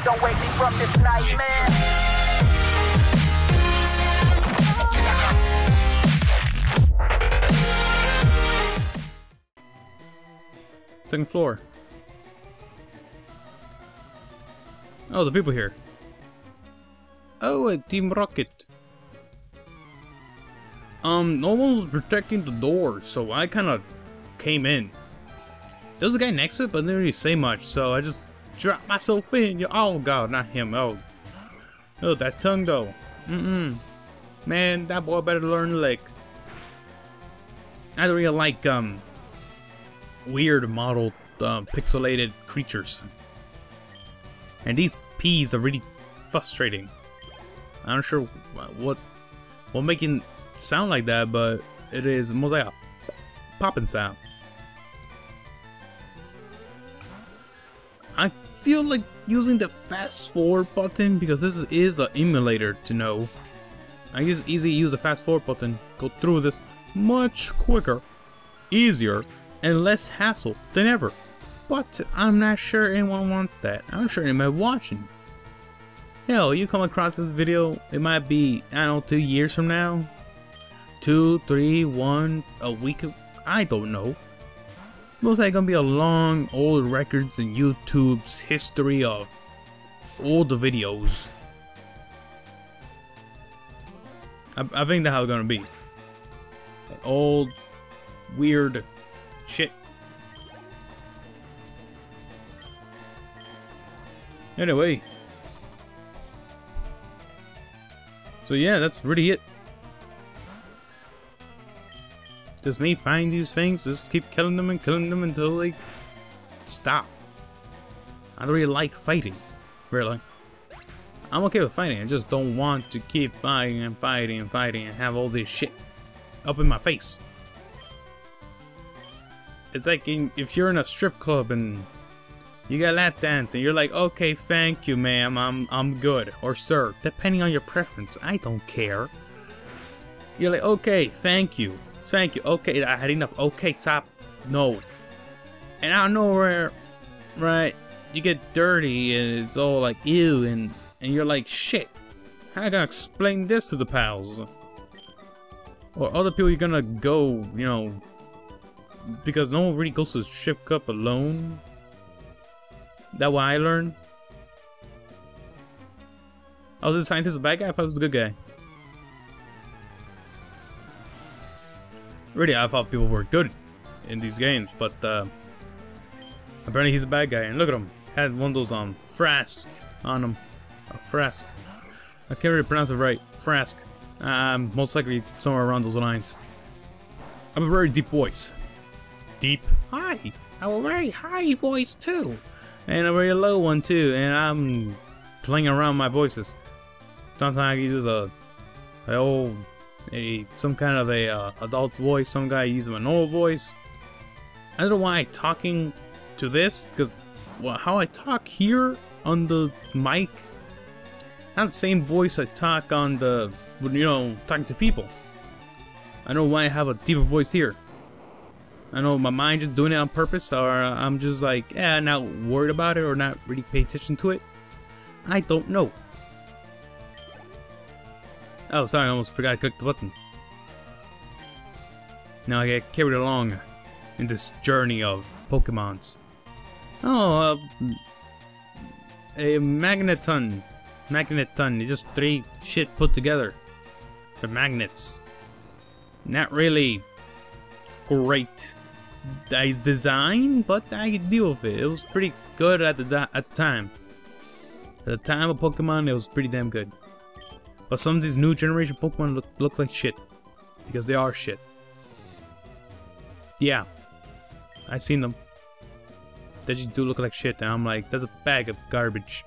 Please don't wake me from this nightmare. Second floor. Oh, the people here. Oh, a Team Rocket. Um, no one was protecting the door, so I kind of came in. There was a guy next to it, but didn't really say much, so I just dropped myself in. You oh god, not him. Oh, oh, that tongue though. Mm-mm. Man, that boy better learn to lick. I don't really like um weird modeled um, pixelated creatures, and these peas are really frustrating. I'm not sure what what making sound like that, but it is most like a popping sound. I feel like using the fast forward button because this is an emulator to know. I guess easy use the fast forward button, go through this much quicker, easier, and less hassle than ever. But I'm not sure anyone wants that. I'm sure anyone watching. Hell, you come across this video, it might be, I don't know, two years from now? Two, three, one, a week, I don't know. Most likely gonna be a long old records in YouTube's history of all the videos. I, I think that's how it's gonna be. Old, weird shit. Anyway. So yeah, that's really it. Just me find these things, just keep killing them and killing them until they stop. I don't really like fighting, really. I'm okay with fighting, I just don't want to keep fighting and fighting and fighting and have all this shit up in my face. It's like in, if you're in a strip club and you got lap dance and you're like, okay, thank you, ma'am, I'm I'm good, or sir, depending on your preference. I don't care. You're like, okay, thank you. Thank you. Okay, I had enough. Okay, stop. No. And I don't know where, right, you get dirty and it's all like ew and, and you're like, shit. How I gonna explain this to the pals? Or other people you're gonna go, you know, because no one really goes to the strip club alone. That what I learned. Oh, this scientist a bad guy? I thought he was a good guy. Really, I thought people were good in these games, but uh, apparently he's a bad guy. And look at him, had one of those um Frask on him, a Frask. I can't really pronounce it right. Frask. Um, most likely somewhere around those lines. I have a very deep voice. Deep. Hi. I have a very high voice too, and a very low one too. And I'm playing around my voices. Sometimes I use a, a old a some kind of a uh, adult voice. Some guy using a normal voice. I don't know why I'm talking to this because well, how I talk here on the mic, not the same voice I talk on the you know talking to people. I don't know why I have a deeper voice here. I know my mind just doing it on purpose, or I'm just like, yeah, not worried about it, or not really pay attention to it. I don't know. Oh, sorry, I almost forgot to click the button. Now I get carried along in this journey of Pokemons. Oh, uh, a Magneton. Magneton, just three shit put together. The magnets. Not really great design, but I could deal with it. It was pretty good at the at the time. At the time of Pokemon, it was pretty damn good. But some of these new generation Pokemon look, look like shit. Because they are shit. Yeah. i seen them. They just do look like shit and I'm like, that's a bag of garbage.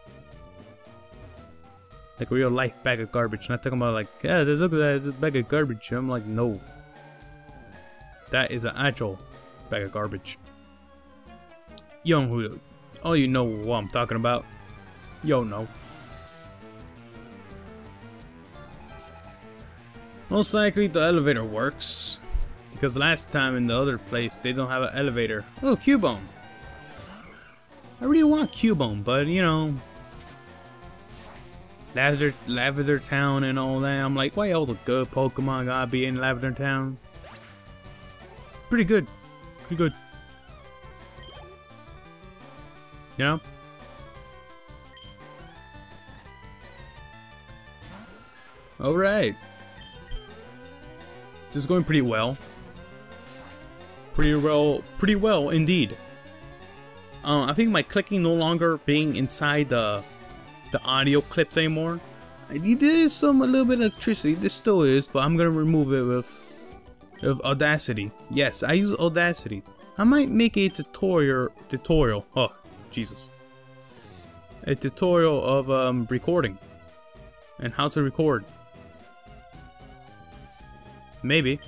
Like a real life bag of garbage. Not talking about like, yeah, look at that, it's a bag of garbage. I'm like, no. That is an actual bag of garbage. Young who all you know what I'm talking about. Yo know. Most likely the elevator works. Because last time in the other place they don't have an elevator. Oh, Cubone. I really want Cubone, but you know, Lavender, Lavender Town and all that. I'm like, why all the good Pokemon gotta be in Lavender Town? It's pretty good. Pretty good. You know? Alright. This is going pretty well. Pretty well, pretty well indeed. Uh, I think my clicking no longer being inside the the audio clips anymore. There is some a little bit of electricity. This still is, but I'm gonna remove it with with Audacity. Yes, I use Audacity. I might make a tutorial tutorial. Oh, Jesus. A tutorial of um, recording and how to record. Maybe.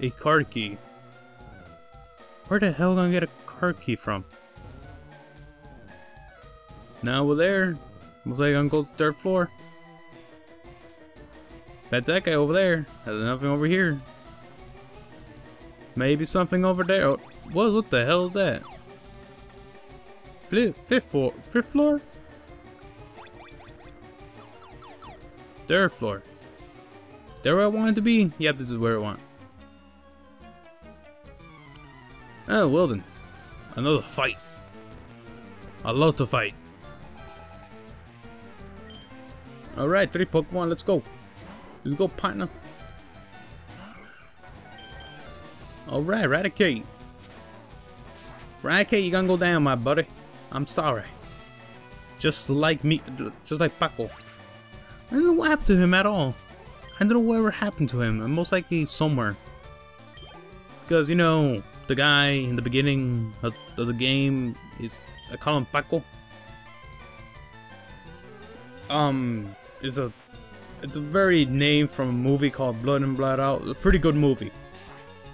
A card key. Where the hell gonna get a card key from? Now we're there. Looks like I'm going to the third floor. That's that guy over there. There's nothing over here. Maybe something over there. Oh, what? What the hell is that? Fifth floor. Fifth floor. Third floor. There where I wanted to be? Yep, this is where I want. Oh, well then. Another fight. I love to fight. Alright, three Pokemon, let's go. Let's go, partner. Alright, Raticate. Raticate, you gonna go down, my buddy. I'm sorry. Just like me, just like Paco. I don't know what happened to him at all. I don't know whatever happened to him. Most likely somewhere. Because, you know, the guy in the beginning of the game is, I call him Paco. Um, is a it's a very name from a movie called Blood In Blood Out. A pretty good movie.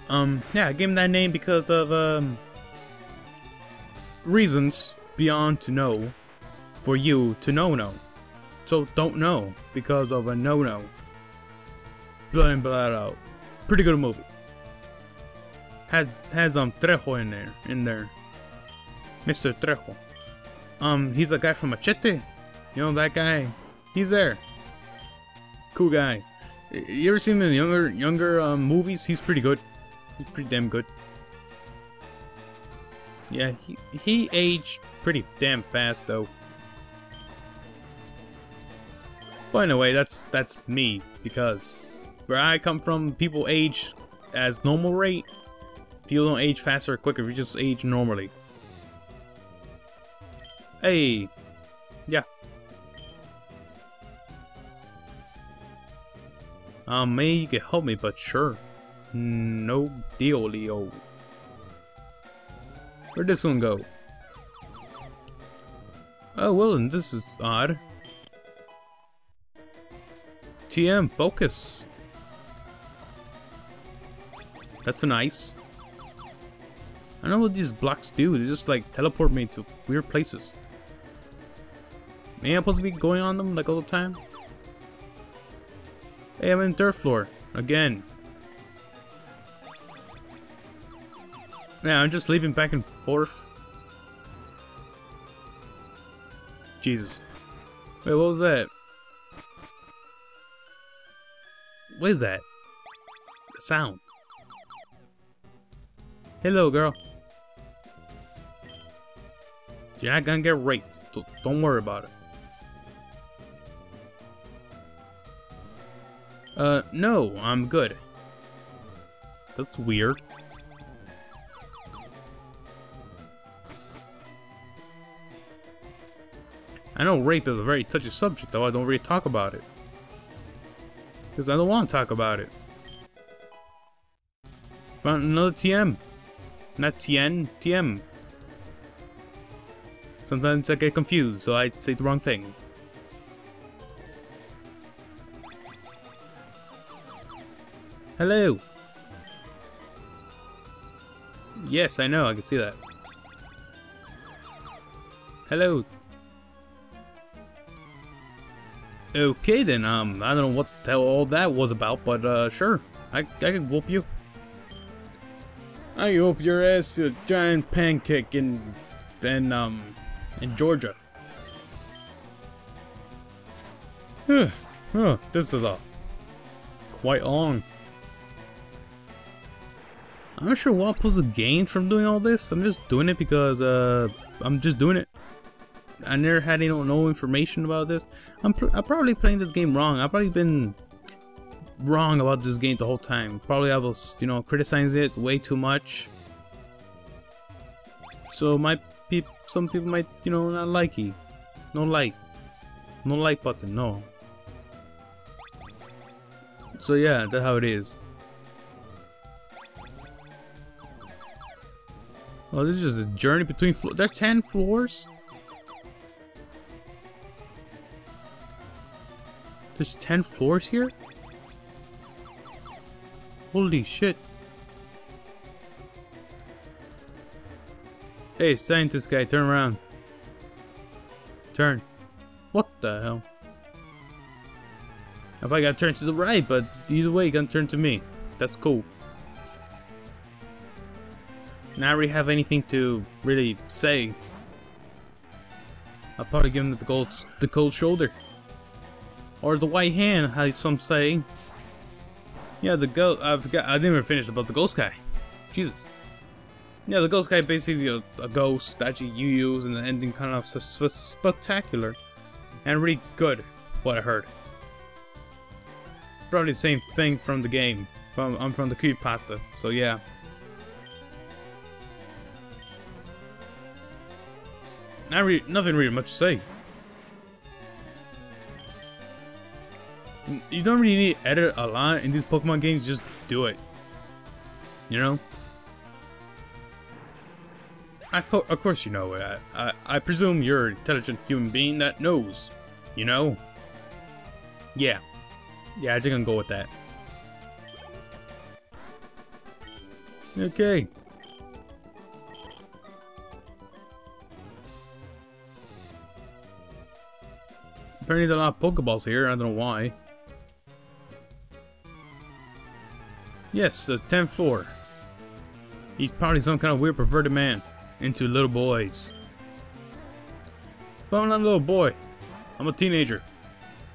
Um, yeah, I gave him that name because of um reasons beyond to know for you to know no. So don't know because of a no no. Blood Blood Out. Pretty good movie. Has has um Trejo in there in there. Mr. Trejo. Um, he's the guy from Machete. You know that guy? He's there. Cool guy. You ever seen him in younger younger um, movies? He's pretty good. He's pretty damn good. Yeah, he, he aged pretty damn fast though. But anyway, that's that's me because where I come from, people age as normal rate. People don't age faster or quicker. We just age normally. Hey, yeah. Um, maybe you can help me, but sure. No deal, Leo. Where'd this one go? Oh, well, and this is odd. TM, focus. That's nice. I don't know what these blocks do. They just like teleport me to weird places. Am I'm supposed to be going on them like all the time? Hey, I'm in third floor. Again. Yeah, I'm just leaping back and forth. Jesus. Wait, what was that? What is that? The sound. Hello, girl. You're not gonna get raped. So Don't worry about it. Uh, no, I'm good. That's weird. I know rape is a very touchy subject, though I don't really talk about it. Because I don't want to talk about it. Found another TM. Not TN, TM. Sometimes I get confused, so I say the wrong thing. Hello. Yes, I know, I can see that. Hello. Okay then, um, I don't know what the hell all that was about, but uh, sure. I, I can whoop you. I hope your ass is a giant pancake in, in, um, in Georgia. oh, this is a quite long. I'm not sure what supposed to gain from doing all this. I'm just doing it because uh, I'm just doing it. I never had any no information about this. I'm, I'm probably playing this game wrong. I've probably been wrong about this game the whole time. Probably I was, you know, criticizing it way too much. So my peop some people might, you know, not like it. No like. No like button, no. So yeah, that's how it is. Oh, this is just a journey between floors. There's 10 floors? There's 10 floors here? Holy shit. Hey, scientist guy, turn around. Turn. What the hell? If I gotta turn to the right, but either way, you gotta turn to me. That's cool. Not really have anything to really say. I'll probably give him the gold, the cold shoulder. Or the white hand, as some say. Yeah, the ghost. I forgot. I didn't even finish about the ghost guy. Jesus. Yeah, the ghost guy basically a, a ghost that you use, and the ending kind of spectacular and really good. What I heard. Probably the same thing from the game. From I'm from the creepypasta. So yeah. Not really, nothing really much to say. You don't really need to edit a lot in these Pokemon games, just do it. You know? I co of course you know. I, I, I presume you're an intelligent human being that knows. You know? Yeah. Yeah, I just gonna go with that. Okay. Apparently there are a lot of Pokeballs here, I don't know why. Yes, the 10th floor. He's probably some kind of weird perverted man into little boys. But I'm not a little boy. I'm a teenager.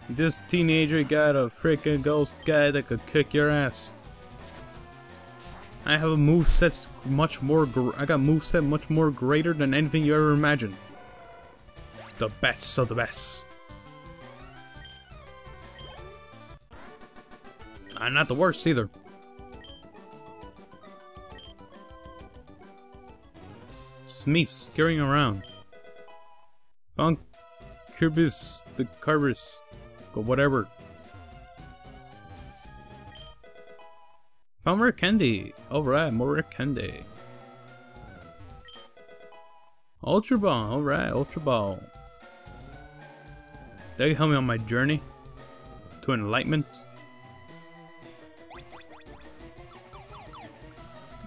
This teenager got a freaking ghost guy that could kick your ass. I have a move set much more. I got move set much more greater than anything you ever imagined. The best of the best. I'm not the worst either. It's me scurrying around. Found Kirbis, the Carbis, or whatever. Found rare candy. Alright, more rare candy. Ultra Ball, alright, Ultra Ball. They help me on my journey to enlightenment.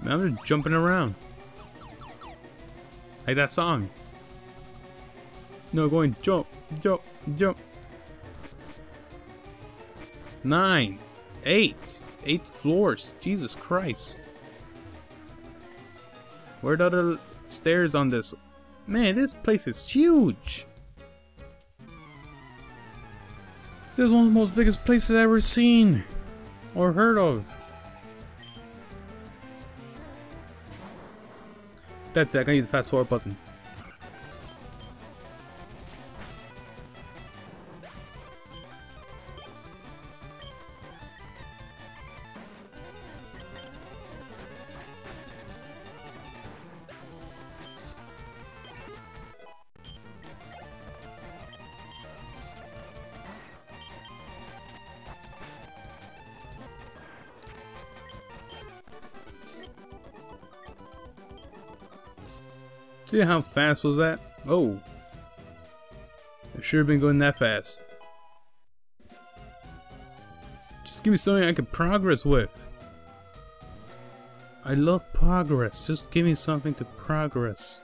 Man, I'm just jumping around. Like that song. No, going jump, jump, jump. Nine. Eight. Eight floors. Jesus Christ. Where are the other stairs on this? Man, this place is huge. This is one of the most biggest places I've ever seen. Or heard of. That's it, I can use the fast forward button. See how fast was that? Oh. It should have been going that fast. Just give me something I can progress with. I love progress. Just give me something to progress.